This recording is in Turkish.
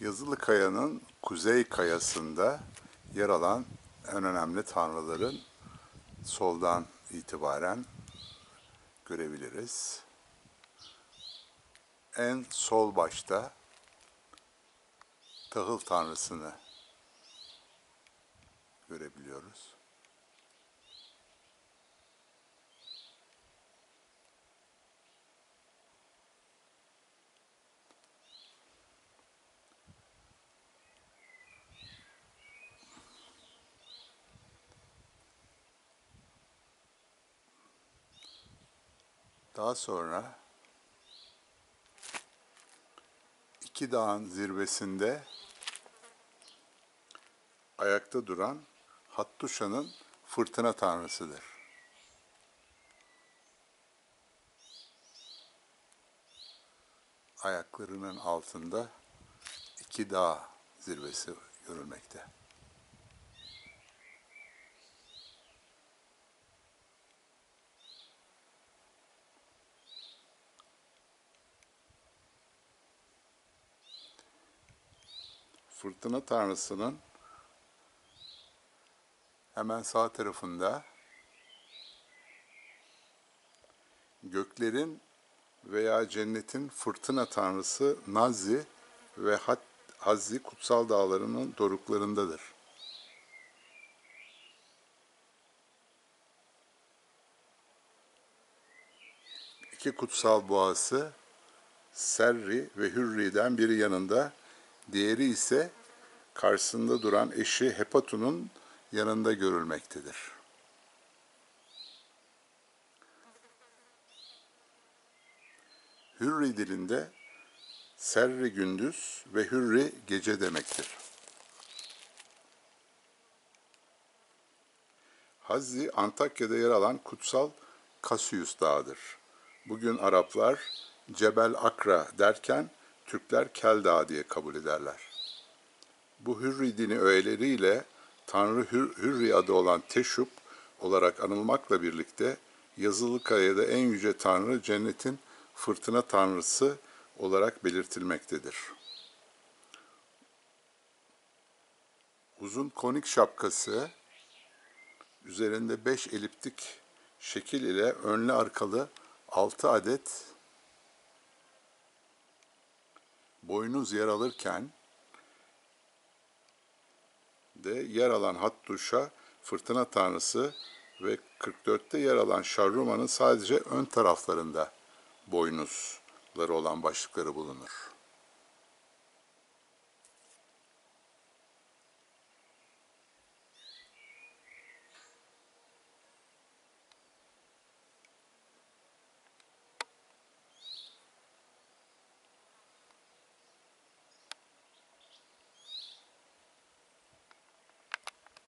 Yazılı Kaya'nın kuzey kayasında yer alan en önemli tanrıların soldan itibaren görebiliriz. En sol başta tahıl tanrısını görebiliyoruz. Daha sonra iki dağın zirvesinde ayakta duran Hattuşa'nın fırtına tanrısıdır. Ayaklarının altında iki dağ zirvesi görülmekte. Fırtına tanrısının hemen sağ tarafında göklerin veya cennetin fırtına tanrısı Nazi ve Hat Hazzi kutsal dağlarının doruklarındadır. İki kutsal boğası Serri ve Hürri'den biri yanında, diğeri ise karşısında duran eşi Hepatu'nun yanında görülmektedir. Hürri dilinde Serri gündüz ve Hürri gece demektir. Hazzi Antakya'da yer alan kutsal Kasiyus Dağı'dır. Bugün Araplar Cebel Akra derken Türkler Kel Dağı diye kabul ederler. Bu Hürri dini öğeleriyle Tanrı Hür, Hürri adı olan Teşup olarak anılmakla birlikte yazılı kayada en yüce Tanrı cennetin fırtına tanrısı olarak belirtilmektedir. Uzun konik şapkası üzerinde beş eliptik şekil ile önlü arkalı altı adet boynuz yer alırken de yer alan Hattuş'a fırtına tanrısı ve 44'te yer alan Şarruma'nın sadece ön taraflarında boynuzları olan başlıkları bulunur.